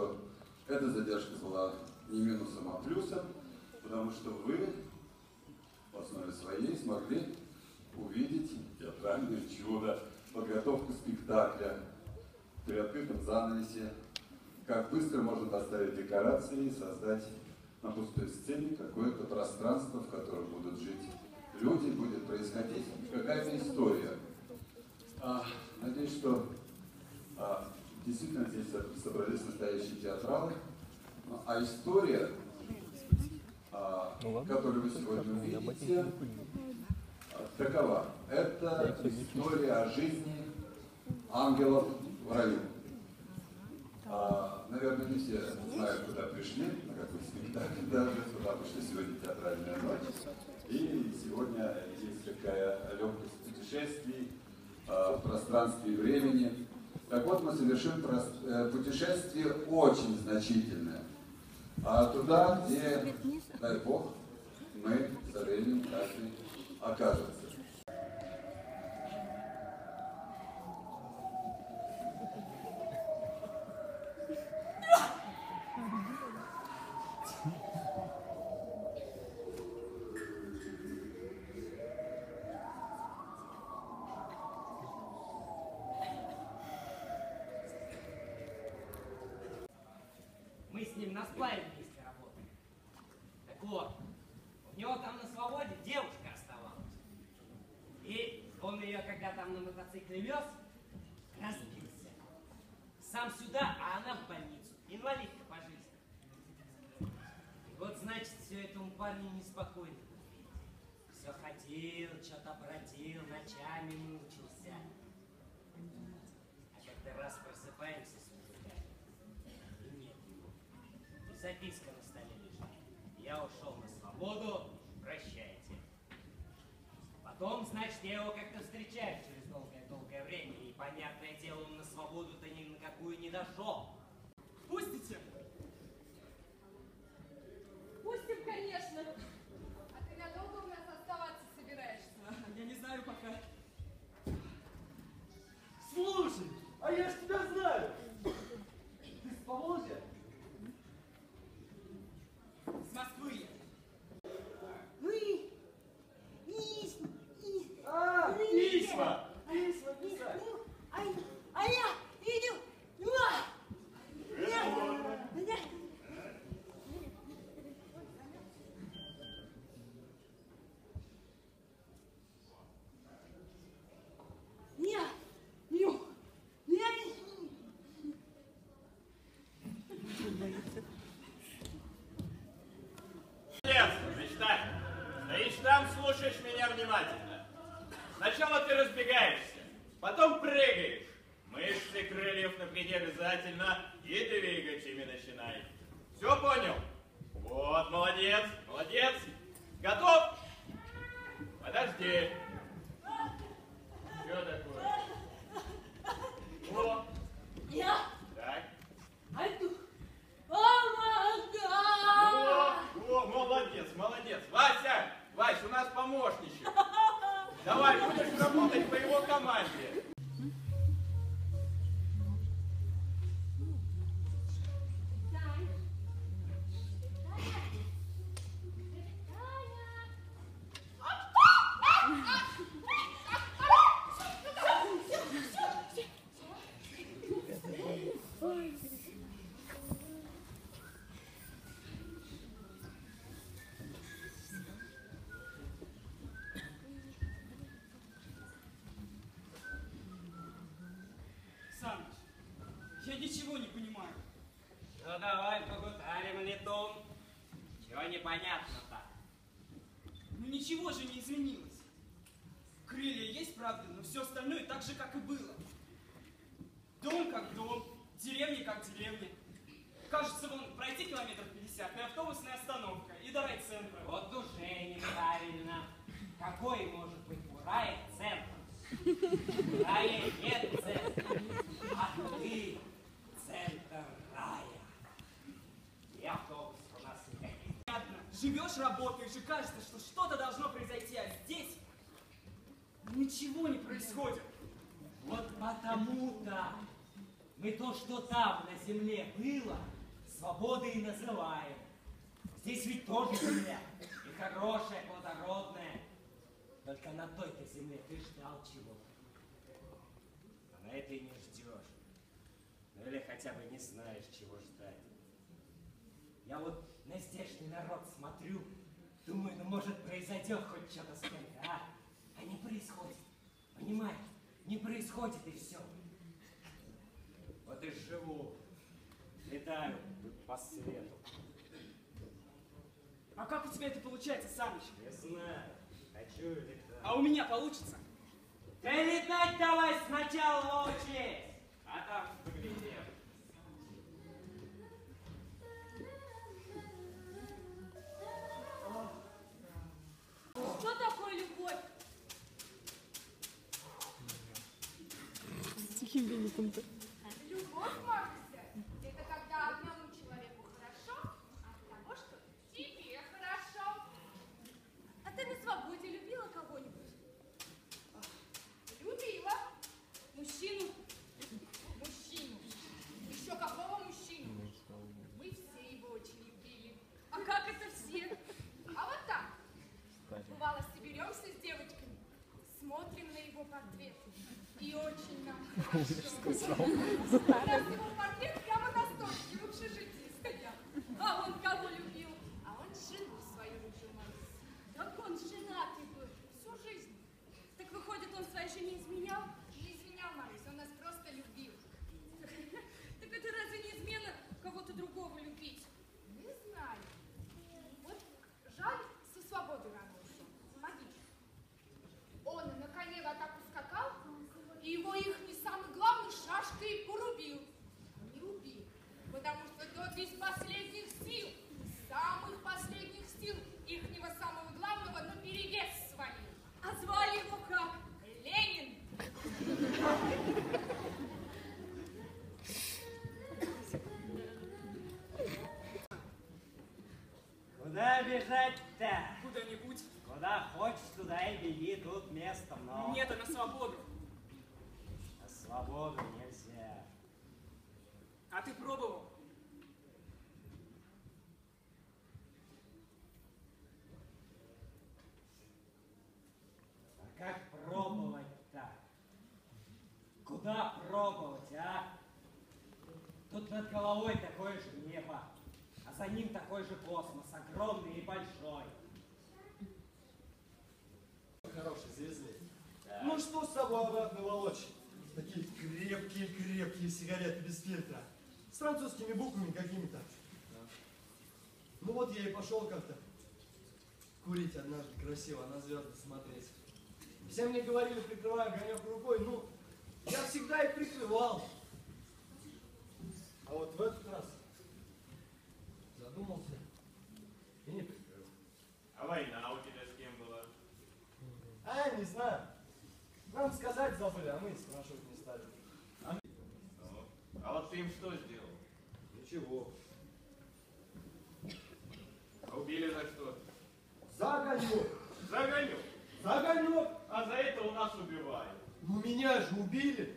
что эта задержка была не минусом, а плюсом, потому что вы в основе своей смогли увидеть театральное чудо, подготовку спектакля при открытом занавесе, как быстро можно поставить декорации и создать на пустой сцене какое-то пространство, в котором будут жить люди, будет происходить какая-то история. А, надеюсь, что а, действительно здесь собрались настоящие театралы, а история, а, ну, которую вы сегодня увидите, такова. Это история о жизни ангелов в раю. А, наверное, не все знают, куда пришли, на какой спектакль даже, потому что сегодня театральная ночь. И сегодня есть такая легкость путешествий а, в пространстве и времени. Так вот, мы совершим э, путешествие очень значительное. А туда, где, дай Бог, мы со временем каждый окажется. Мотоцикле вез, разбился. Сам сюда, а она в больницу. Инвалидка по жизни. И вот, значит, все этому парню неспокойно. Все ходил, что-то бродил, ночами мучился. А как-то раз просыпаемся с мужиками, и нет его. И записка на столе лежит. Я ушел на свободу, прощайте. Потом, значит, я его как-то встречаю через долгое время, и, понятное дело, он на свободу-то ни на какую не дошел. Пустите? Пустим, конечно. А ты надолго у нас оставаться собираешься? Я не знаю пока. Слушай, а я ж тебя знаю. Ты с Поволжья? С Москвы я. Вы? А, письма! письма писать. Ну, а, а я иду. Ну, я, я, я, ю, я, Мечтай. Стоишь там, слушаешь меня внимательно. Разбегаешься, потом прыгаешь. Мышцы крыльев напряги обязательно и двигать ими начинай. Все понял? Вот, молодец. Я ничего не понимаю. Ну давай погутарим летом. Чего непонятно-то? Ну ничего же не изменилось. Крылья есть, правда, но все остальное так же, как и было. Дом как дом, деревня как деревня. Кажется, вон, пройти километров 50, и автобусная остановка, и до райцентра. Вот уже неправильно. Какой может быть у райцентр? Рая нет Живешь, работаешь, и кажется, что что-то должно произойти, а здесь ничего не происходит. Вот потому-то Мы то, что там на земле было, свободой и называем. Здесь ведь тоже земля. И хорошая, плодородная. Только на той-то земле ты ждал чего-то. А на этой не ждешь. Ну или хотя бы не знаешь, чего ждать. Я вот на здешний народ смотрю, думаю, ну может произойдет хоть что-то с а? А не происходит. Понимаешь? Не происходит и все. Вот и живу. Летаю по свету. А как у тебя это получается, Саныч? Не знаю. Хочу летать. А у меня получится? Ты летать давай сначала учись, а там 真的。Тут место много. Нет, на свободу. На свободу нельзя. А ты пробовал? А как пробовать-то? Куда пробовать, а? Тут над головой такое же небо, а за ним такой же космос, огромный и большой. Хороший, завезли. Ну что с собой обратно волочь? Такие крепкие-крепкие сигареты без фильтра. С французскими буквами какими-то. Ну вот я и пошел как-то курить однажды красиво, на звезды смотреть. Все мне говорили, прикрывай огонек рукой. Ну, я всегда и прикрывал. А вот в этот раз задумался и не прикрыл. А война у тебя с кем была? А, не знаю. Нам сказать забыли, а мы и спрашивать не стали. Ну, а вот ты им что сделал? Ничего. А убили за что? За огонек! За огонек. За огонек! А за это у нас убивают. Ну меня же убили!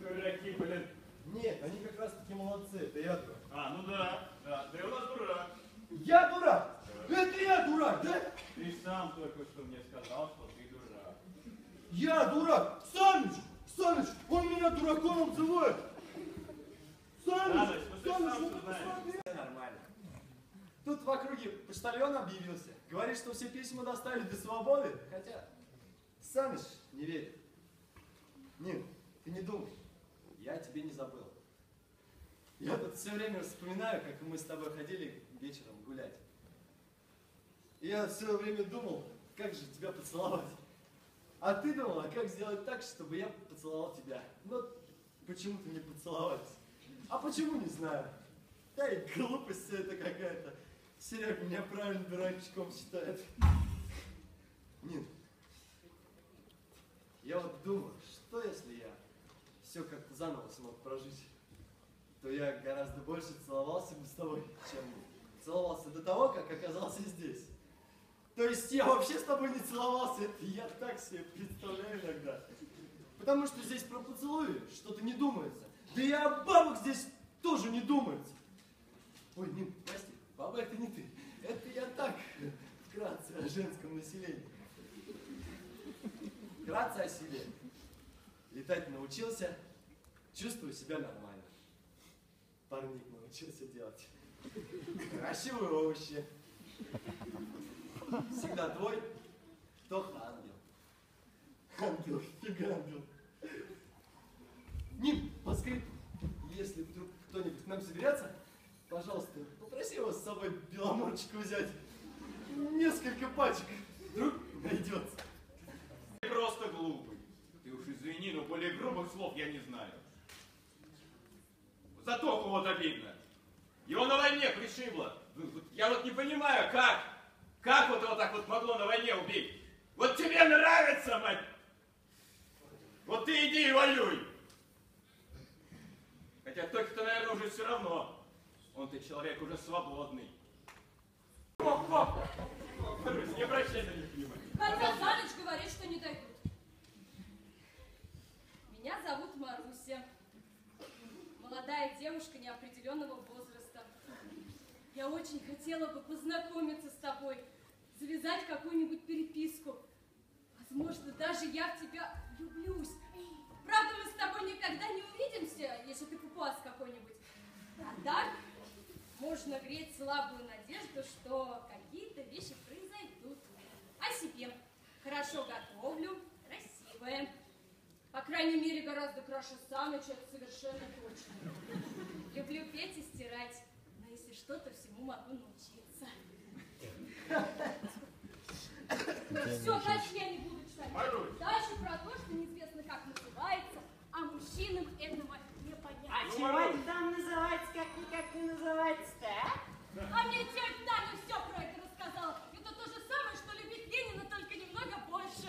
Дураки, блин. Нет, они как раз таки молодцы, это я дурак. А, ну да, да, ты у нас дурак. Я дурак! Это я дурак, да? Ты сам только что мне сказал, что ты дурак. Я дурак! Саныч! Саныч! Он меня дураком обзывает! Саныч! Саныч, ну Саныч, всё ты знаешь. посмотри! Нормально. Тут в округе почтальон объявился. Говорит, что все письма доставили до свободы. Хотя Саныч не верит. Нет, ты не думай. Я тебе не забыл. Я тут все время вспоминаю, как мы с тобой ходили вечером гулять. И я все время думал, как же тебя поцеловать. А ты думала, как сделать так, чтобы я поцеловал тебя. Но почему-то не поцеловать. А почему, не знаю. Да и глупость всё это какая-то. Серега меня правильно дурачком считает. Нет. Я вот думаю, что если я все как-то заново смог прожить, то я гораздо больше целовался бы с тобой, чем целовался до того, как оказался здесь. То есть я вообще с тобой не целовался, это я так себе представляю иногда. Потому что здесь про поцелуи что-то не думается. Да и о бабах здесь тоже не думается. Ой, Нин, прости, баба это не ты. Это я так, вкратце о женском населении. Вкратце о себе. Летать научился, чувствую себя нормально. Парник научился делать. Красивые овощи. Всегда твой, Тох ангел. Ангел, фига ангел. Ним, скрипту, если вдруг кто-нибудь к нам соберется, пожалуйста, попроси его с собой беломорчика взять. Несколько пачек. Вдруг найдется. Ты просто глупый. Ты уж извини, но более грубых слов я не знаю. Зато вот обидно. Его на войне пришибло. Я вот не понимаю, как? Как вот его так вот могло на войне убить? Вот тебе нравится, мать! Вот ты иди и воюй! Хотя только-то, наверное, уже все равно. Он-то человек уже свободный. Марусь, не обращай на них внимания. Хотя за ночь говорит, что не дойдут. Меня зовут Маруся. Молодая девушка неопределенного возраста. Я очень хотела бы познакомиться с тобой, завязать какую-нибудь переписку. Возможно, даже я в тебя слабую надежду, что какие-то вещи произойдут. О себе. Хорошо готовлю, красивая. По крайней мере, гораздо краше Саныча, это совершенно точно. Люблю петь и стирать, но если что-то всему могу научиться. Все, дальше я не буду читать. Дальше про то, что неизвестно как называется, а мужчинам этого не понять. А чего это там называется, как никак не называется-то, а? а мне тетя Таня все про это рассказала. Это то же самое, что любить Ленина, только немного больше.